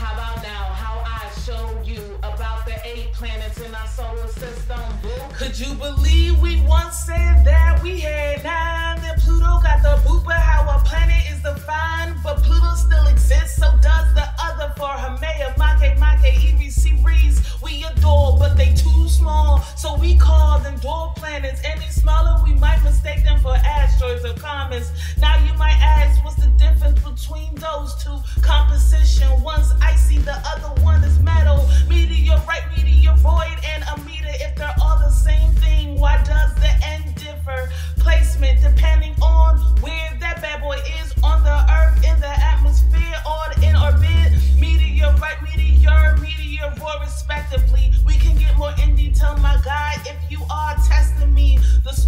How about now? How I showed you about the eight planets in our solar system, boo. Could you believe we once said that we had nine? Then Pluto got the boot, but how a planet is defined. But Pluto still exists, so does the other four Haumea, Make, Make, Eris, Ceres. We adore, but they too small, so we call them dwarf planets. Any smaller, we might mistake them for asteroids or comets. Now you might ask, what's the difference between those two? Composition, one's icy,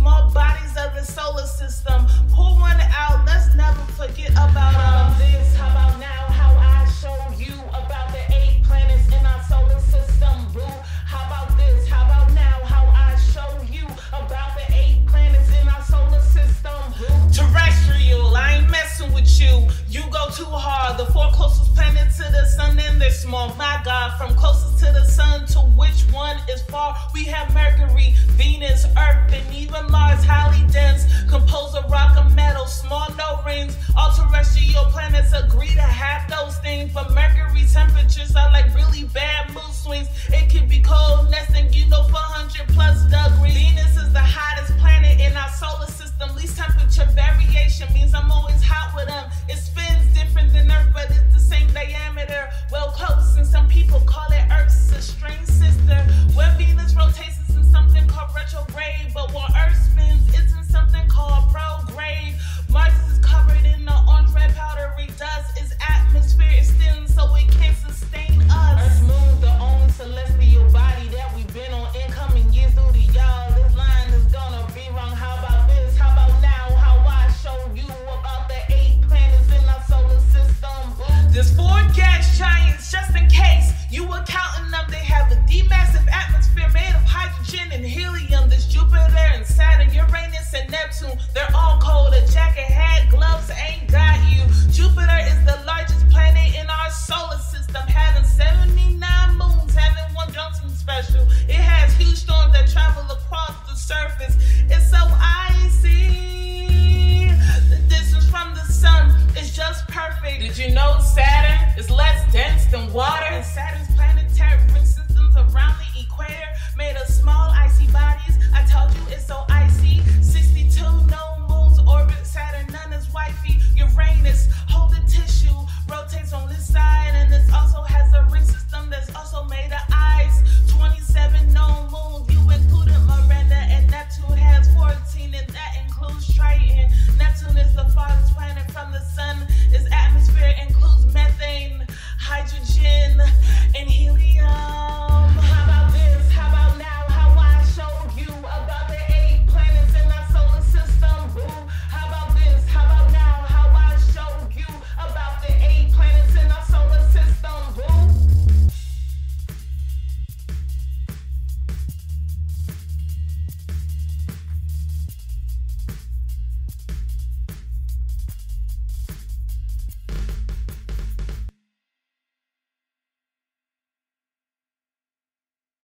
small bodies of the solar system. Pull one out, let's never forget about How about this? How about now? How I showed you about the eight planets in our solar system, boo. How about this? How about now? How I showed you about the eight planets in our solar system, boo. Terrestrial, I ain't messing with you. You go too hard. The four closest planets to the sun, and they're small. My God, from closest to the sun to which one is far? We have Mercury, Venus, Earth, You were counting them, they have a D massive atmosphere made of hydrogen and helium. There's Jupiter and Saturn, Uranus and Neptune. They're all cold. A jacket, hat, gloves ain't got you. Jupiter is the largest planet in our solar system, having 79 moons, having one Johnson special. It has huge storms that travel across the surface. It's so icy. The distance from the sun is just perfect. Did you know Saturn? is less dense than water, and Saturn's planetary ring systems around the equator.